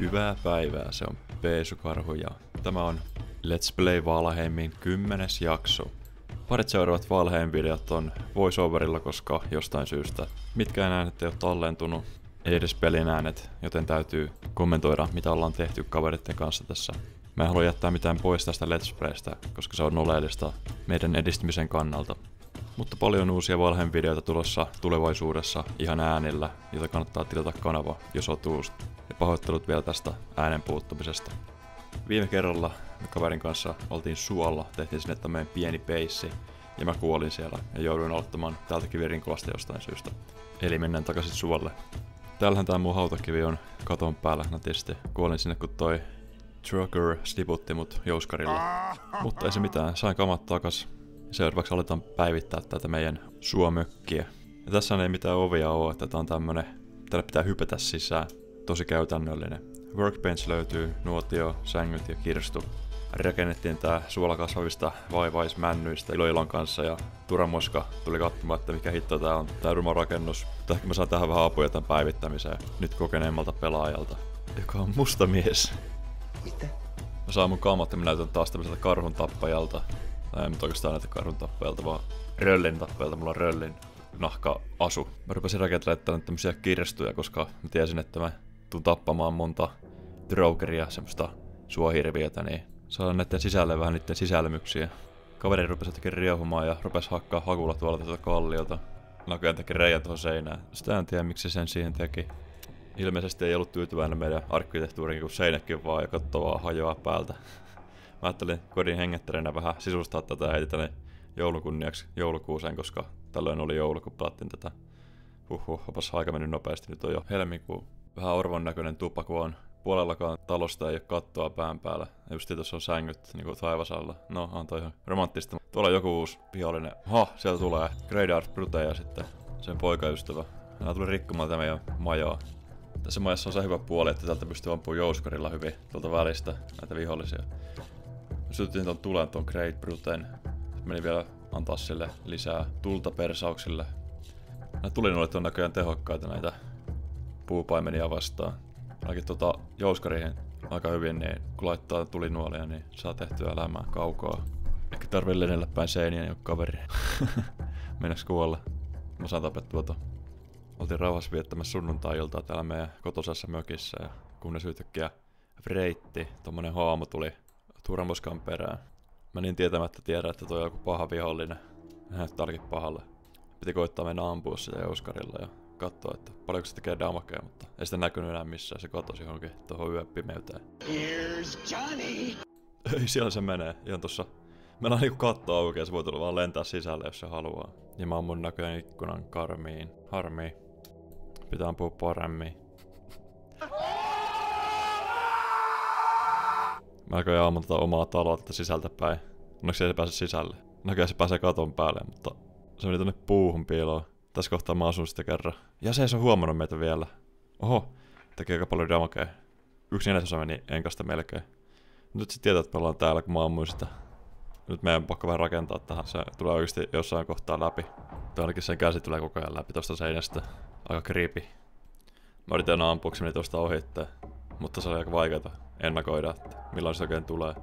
Hyvää päivää, se on Peesukarhu ja tämä on Let's Play Valheimin kymmenes jakso. Parit seuraavat Valheim videot on voiceoverilla, koska jostain syystä mitkään äänet ei ole tallentunut, ei edes pelin äänet, joten täytyy kommentoida mitä ollaan tehty kaveritten kanssa tässä. Mä en halua jättää mitään pois tästä Let's Playstä, koska se on oleellista meidän edistymisen kannalta. Mutta paljon uusia Valheim videoita tulossa tulevaisuudessa ihan äänillä, jota kannattaa tilata kanava, jos oot uusi. Pahoittelut vielä tästä äänen puuttumisesta. Viime kerralla kaverin kanssa oltiin suolla, tehtiin sinne tämmöinen pieni peissi, ja mä kuolin siellä ja jouduin aloittamaan täältäkin virinkulasta jostain syystä. Eli mennään takaisin suolle. Täällähän tää mun hautakivi on katon päällä nätisti. Kuolin sinne kun toi Trucker stiputti mut jouskarilla. Mutta ei se mitään, sain kamat takas. Seuraavaksi aletaan päivittää tätä meidän suomökkiä. Ja tässä ei mitään ovia ole, että tää on tämmönen, täällä pitää hypätä sisään. Tosi käytännöllinen. Workbench löytyy, nuotio, sängyt ja kirstu. Rakennettiin tää suola kasvavista vaivaismännyistä Iloilon kanssa ja Turamoska tuli katsomaan, että mikä hitto tää on, tää ruma rakennus. Mutta ehkä mä saan tähän vähän apuja tämän päivittämiseen, nyt kokeneemmalta pelaajalta, joka on musta mies. Mitä? Mä saan mun kamat ja mä näytän taas tämmöiseltä karhun tappajalta. Tai en nyt oikeastaan näytä karhun tappajalta, vaan röllin tappajalta. Mulla on röllin nahka-asu. Mä rupesin rakentelemaan tänne tämmösiä kirstuja, koska mä tiesin, että mä tuun tappamaan monta drogeria, semmoista suohirviötä, niin saadaan näiden sisälle vähän niiden sisälmyksiä. Kaveri rupesi jotenkin riehumaan ja rupesi hakkaa hakulla tuolla tuota kalliota. Näköjään teki reijän tuohon seinään. Sitä en tiedä miksi se sen siihen teki. Ilmeisesti ei ollut tyytyväinen meidän arkkitehtuuriin, kun seinäkin vaan ja katto vaan hajoaa päältä. Mä ajattelin kodin hengettäreinä vähän sisustaa tätä ja tänne joulukunniaksi joulukuuseen, koska tällöin oli joulu, kun pelattiin tätä. Huhhuh, opas aika mennyt nopeasti, nyt on jo helmikuu. Vähän orvon näköinen tupa, kun on puolellakaan talosta ei ole kattoa pään päällä. Ja just tuossa on sängyt niin kuin taivasalla. No, on toi ihan romanttista. Tuolla on joku uusi vihollinen. Ha, sieltä tulee Greydar Brute ja sitten sen poikaystävä. Nämä tuli rikkomaan tämä meidän majaa. Tässä majassa on se hyvä puoli, että täältä pystyy ampumaan jouskarilla hyvin tuolta välistä näitä vihollisia. Me sytyttiin tuon tulen tuon Great Bruten. Meni vielä antaa sille lisää tulta persauksille. Nämä tulinuolet on näköjään tehokkaita näitä puupaimenia vastaan. Ainakin tota jouskariin aika hyvin, niin kun laittaa tulinuolia, niin saa tehtyä elämää kaukaa. Ehkä tarvii lennellä päin seiniä, niin kaveri. Mennäks kuolla? Mä saan tapettua ton. Oltiin rauhassa viettämässä sunnuntai-iltaa täällä meidän kotosessa mökissä ja kunnes yhtäkkiä Vreitti, tommonen haamo tuli Turamoskan perään. Mä niin tietämättä tiedä, että toi on joku paha vihollinen. Näyttää ainakin pahalle. Piti koittaa mennä ampua sitä Euskarilla ja katsoa, että paljonko se tekee damakea, mutta ei sitä näkynyt enää missään. Se katosi johonkin tuohon yön pimeyteen. Here's Johnny! Ei, siellä se menee. Ihan tossa. Meillä on niinku katto auki ja se voi tulla vaan lentää sisälle, jos se haluaa. Ja mä ammun näköjään ikkunan karmiin. Harmi. Pitää ampua paremmin. Mä näköjään ammun tätä omaa taloa tätä sisältä päin. Onneksi ei se pääse sisälle. Näköjään se pääsee katon päälle, mutta se meni tonne puuhun piiloon. Tässä kohtaa mä asun sitä kerran. Ja se ei ole huomannut meitä vielä. Oho, tekee aika paljon damakea. Yksi neljäsosa meni enkasta melkein. Nyt sit tietää, että me ollaan täällä, kun mä ammuin sitä. Nyt meidän on pakko vähän rakentaa tähän. Se tulee oikeasti jossain kohtaa läpi. Tai ainakin sen käsi tulee koko ajan läpi tosta seinästä. Aika creepy. Mä yritän ampua, meni tosta ohittaa. Mutta se oli aika vaikeeta ennakoida, että milloin se oikein tulee.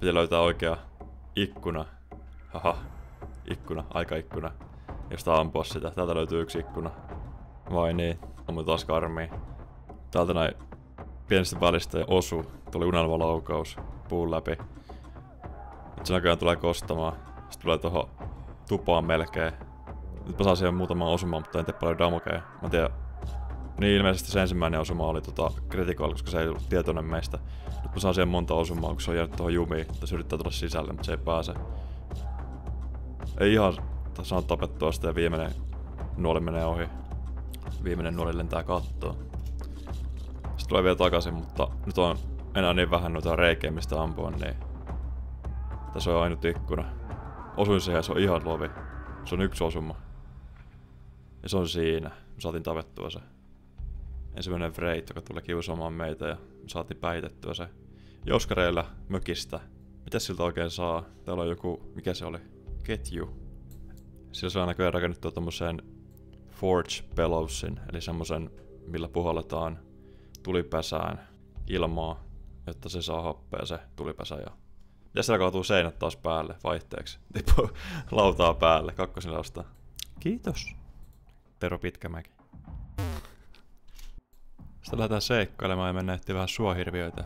Piti löytää oikea ikkuna. Haha, ikkuna, aikaikkuna josta ampua sitä. Täältä löytyy yksi ikkuna. Vai niin, ammuin taas karmiin. Täältä näin pienestä välistä ja osu. Tuli unelmalaukaus puun läpi. Nyt se näköjään tulee kostamaan. Sitten tulee tuohon tupaan melkein. Nyt mä saan siihen muutaman osumaan, mutta en tee paljon damokea. Mä tiedän. Niin ilmeisesti se ensimmäinen osuma oli tota critical, koska se ei ollut tietoinen meistä. Nyt mä saan siihen monta osumaa, kun se on jäänyt tuohon jumiin. Se yrittää tulla sisälle, mutta se ei pääse. Ei ihan saan tapettua sitä ja viimeinen nuoli menee ohi. Viimeinen nuoli lentää kattoon. Sitten tulee vielä takaisin, mutta nyt on enää niin vähän noita reikiä, mistä ampua, niin tässä on ainut ikkuna. Osuin siihen se on ihan lovi. Se on yksi osuma. Ja se on siinä. Me saatiin tapettua se. Ensimmäinen Vreit, joka tulee kiusaamaan meitä ja me saatiin päitettyä se. Joskareilla mökistä. Mitä siltä oikein saa? Täällä on joku, mikä se oli? Ketju. Sillä saa näköjään rakennettua tommoseen Forge Bellowsin, eli semmosen, millä puhalletaan tulipesään ilmaa, että se saa happea se tulipesä ja ja siellä kaatuu seinät taas päälle vaihteeksi. Tippuu lautaa päälle, kakkosilla ostaa. Kiitos. Tero Pitkämäki. Sitten lähdetään seikkailemaan ja mennään etsiä vähän suohirviöitä.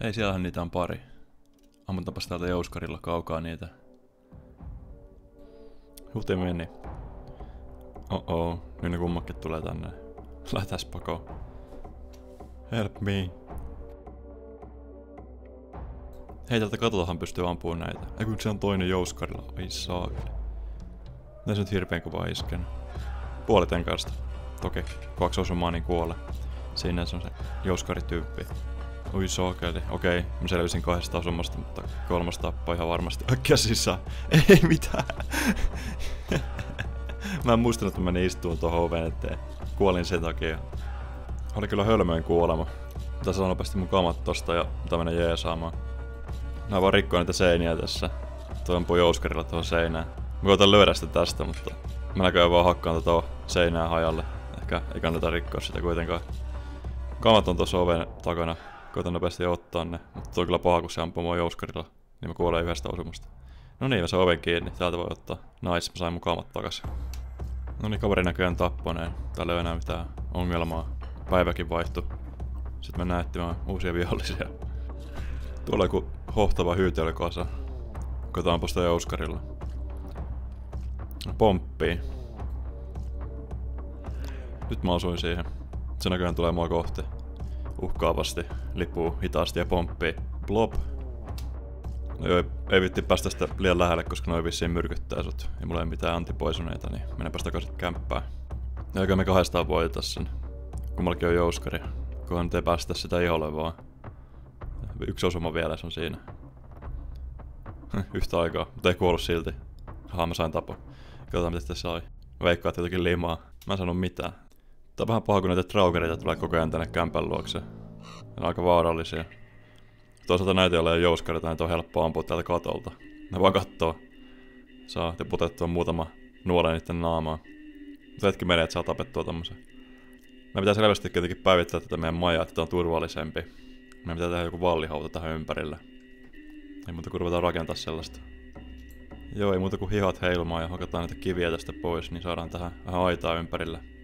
Ei, siellähän niitä on pari. Ammutapas täältä jouskarilla kaukaa niitä. Huti meni. Oh oh, nyt ne kummakin tulee tänne. Lähdetään pakoon. Help me. Hei, tältä katoltahan pystyy ampumaan näitä. Ei kun se on toinen jouskarilla. Ai. Mitä se nyt hirveän kova isken? Puolet enkaista. Toki, kaksi osumaa niin kuole. Siinä se on se jouskarityyppi. Ui saakeli. Okei, mä selvisin kahdesta osumasta, mutta kolmas tappaa ihan varmasti. Äkkiä sisään. Ei mitään. mä en muistanut, että mä menin istuun tuohon oven eteen. Kuolin sen takia. Oli kyllä hölmöin kuolema. Tässä on nopeasti mun kamat tosta ja mitä mennä jeesaamaan. Mä vaan rikkoin niitä seiniä tässä. Tuo ampuu jouskarilla tuohon seinään. Mä koitan löydä sitä tästä, mutta mä näköjään vaan hakkaan tuota seinää hajalle. Ehkä ei kannata rikkoa sitä kuitenkaan. Kamat on tuossa oven takana. Koitan nopeasti ottaa ne, mutta on kyllä paha, kun se ampuu mua jouskarilla. Niin mä kuolen yhdestä osumasta. No niin, mä saan oven kiinni. Täältä voi ottaa. Nice, mä sain mun kamat takas. No niin, kaveri näköjään tapponeen. Täällä ei ole enää mitään ongelmaa. Päiväkin vaihtu. Sitten mennään etsimään uusia vihollisia. Tuolla joku hohtava hyytelökasa. Kotaanpa sitä jouskarilla. Pomppii. Nyt mä osuin siihen. Se näköjään tulee mua kohti. Uhkaavasti. Lipuu hitaasti ja pomppii. Blob. No joo, ei vitti päästä sitä liian lähelle, koska noin vissiin myrkyttää sut. Ja mulla ei mitään antipoisuneita, niin menenpäs takaisin kämppään. Ja me kahdestaan voita sen. Kummallakin on jouskari. Kunhan nyt ei päästä sitä iholle vaan. Yksi osuma vielä, se on siinä. Yhtä aikaa, mutta ei kuollut silti. Haha, mä sain tapo. Katsotaan mitä sitä sai. Veikkaa, että jotakin limaa. Mä en sanonut mitään. Tää on vähän paha, kun näitä traugereita tulee koko ajan tänne kämpän luokse. Ne on aika vaarallisia. Toisaalta näitä, ei ole jouskareita, niin on helppo ampua täältä katolta. Ne vaan kattoo. Saa putettua muutama nuolen niiden naamaa. Mutta hetki menee, että saa tapettua tommosen. Me pitää selvästi jotenkin päivittää tätä meidän majaa, että on turvallisempi. Meidän pitää tehdä joku vallihauta tähän ympärille. Ei muuta kuin ruvetaan rakentaa sellaista. Joo, ei muuta kuin hihat heilumaan ja hakataan näitä kiviä tästä pois, niin saadaan tähän vähän aitaa ympärille.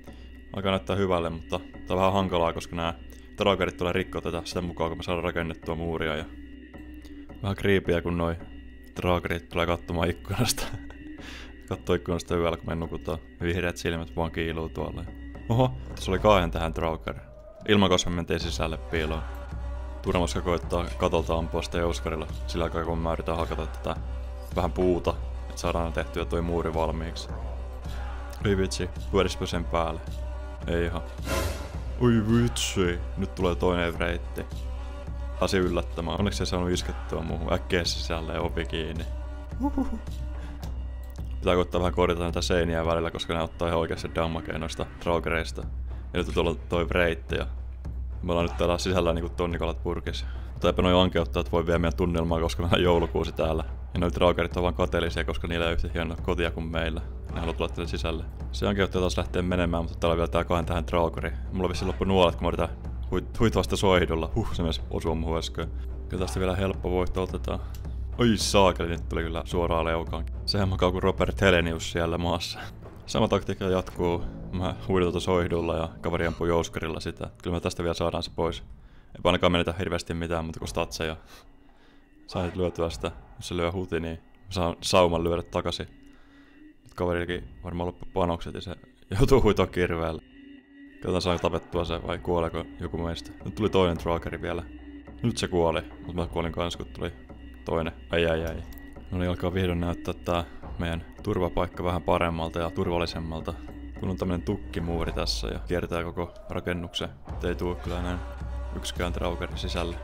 Aika näyttää hyvälle, mutta tää on vähän hankalaa, koska nämä traugerit tulee rikkoa tätä sitä mukaan, kun me saadaan rakennettua muuria ja... Vähän kriipiä, kun noi traugerit tulee katsomaan ikkunasta. Katso ikkunasta yöllä, kun me nukutaan. Vihreät silmät vaan kiiluu tuolla. Oho, tässä oli kahden tähän trauger. Ilmakosme mentiin sisälle piiloon. Turmoska koittaa katolta ampua sitä jouskarilla, sillä aikaa kun mä yritän hakata tätä vähän puuta, että saadaan tehtyä toi muuri valmiiksi. Oi vitsi, pyörispä sen päälle. Ei ihan. Oi vitsi, nyt tulee toinen reitti. Pasi yllättämään. Onneksi ei saanut iskettyä muuhun äkkiä sisälle ovi kiinni. Uhuhu. Pitää koittaa vähän korjata näitä seiniä välillä, koska ne ottaa ihan oikeasti dammakeen noista traugereista. Ja nyt on tuolla toi reitti ja me ollaan nyt täällä sisällä niinku tonnikalat purkissa. Mutta eipä noin että voi vielä meidän tunnelmaa, koska meillä on joulukuusi täällä. Ja noit raukerit on vaan kateellisia, koska niillä ei yhtä hienoa kotia kuin meillä. Ne haluaa tulla tänne sisälle. Se ankeuttaa taas lähtee menemään, mutta täällä on vielä tää kahden tähän traukari. Mulla on vissiin loppu nuolet, kun mä yritän huit- huitavasta soihdulla. Huh, se myös osuu muuhun äsken. Kyllä tästä vielä helppo voitto otetaan. Oi saakeli, nyt tuli kyllä suoraan leukaan. Sehän makaa kuin Robert Helenius siellä maassa. Sama taktiikka jatkuu. Mä huidun tuota soihdulla ja kaveri ampuu jouskarilla sitä. Kyllä me tästä vielä saadaan se pois. Ei ainakaan menetä hirveästi mitään, mutta kun statseja. Sain lyötyä sitä. Jos se lyö huti, niin saan sauman lyödä takaisin. Nyt kaverillakin varmaan loppu panokset ja se joutuu huitoa kirveellä. Katsotaan saanko tapettua se vai kuoleeko joku meistä. Nyt tuli toinen trackeri vielä. Nyt se kuoli, mutta mä kuolin kans kun tuli toinen. Ai ai ai. No niin, alkaa vihdoin näyttää tää meidän turvapaikka vähän paremmalta ja turvallisemmalta. Kun on tämmönen tukkimuuri tässä ja kiertää koko rakennuksen. Ei tuu kyllä näin yksikään traukeri sisälle.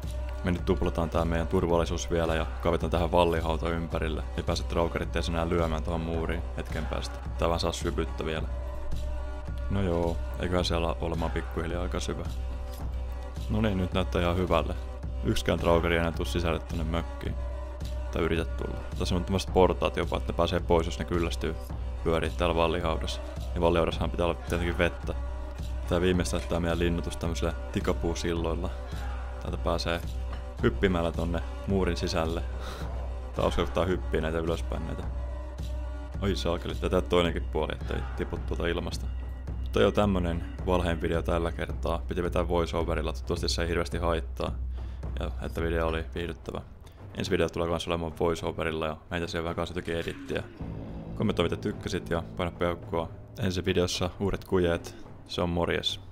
Me nyt tuplataan tää meidän turvallisuus vielä ja kavetaan tähän vallihauta ympärille. Ei pääse traukerit edes enää lyömään tuohon muuriin hetken päästä. Tää vaan saa syvyttä vielä. No joo, eiköhän siellä olemaan pikkuhiljaa aika syvä. No niin, nyt näyttää ihan hyvälle. Yksikään traukeri ei enää tuu sisälle tänne mökkiin tai yritä tulla. Tässä on tämmöiset portaat jopa, että ne pääsee pois, jos ne kyllästyy pyörii täällä vallihaudassa. Ja vallihaudassahan pitää olla tietenkin vettä. Tää viimeistään tää meidän linnoitus tämmöisillä tikapuusilloilla. Täältä pääsee hyppimällä tonne muurin sisälle. Tää uskaltaa hyppiä näitä ylöspäin näitä. Oi saakeli, tätä toinenkin puoli, ettei tipu tuolta ilmasta. Mutta joo, tämmönen valheen video tällä kertaa. Piti vetää voiceoverilla, toivottavasti se ei hirveästi haittaa. Ja että video oli viihdyttävä. Ensi video tulee kans olemaan voiceoverilla ja meitä siellä vähän kanssa jotakin edittiä. Kommentoi mitä tykkäsit ja paina peukkua. Ensi videossa uudet kujeet. Se on morjes.